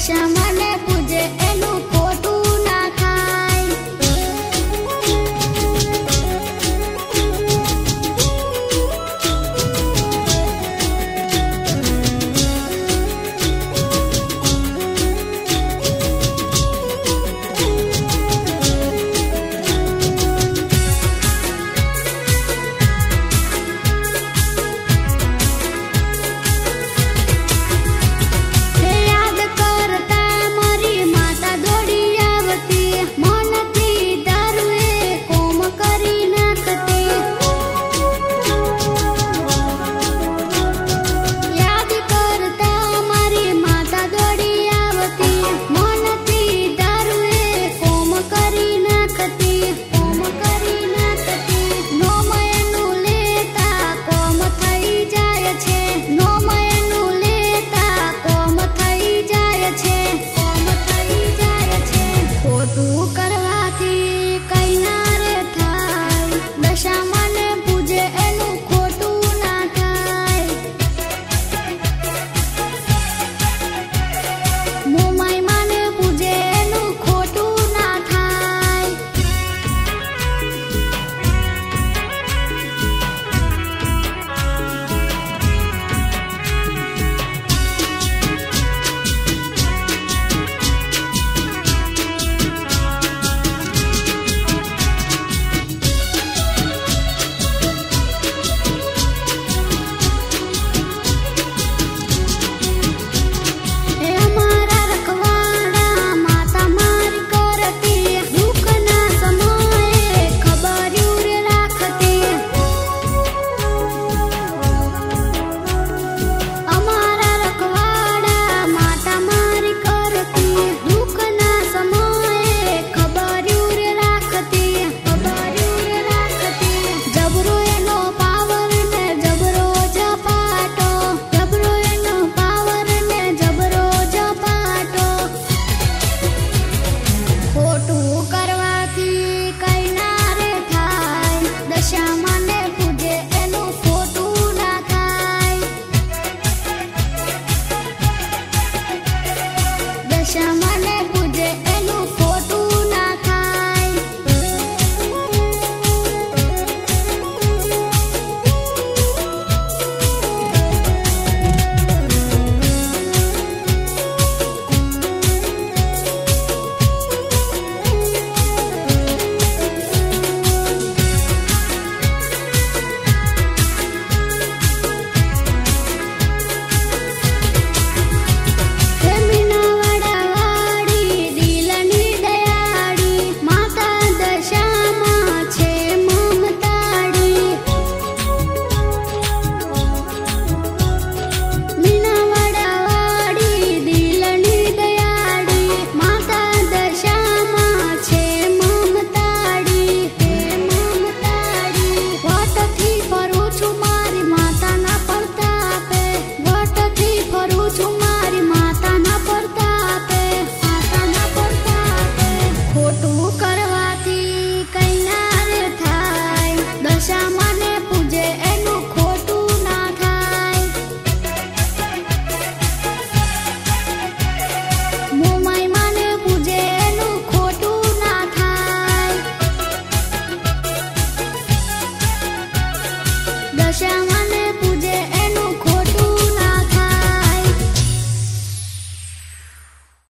शम chama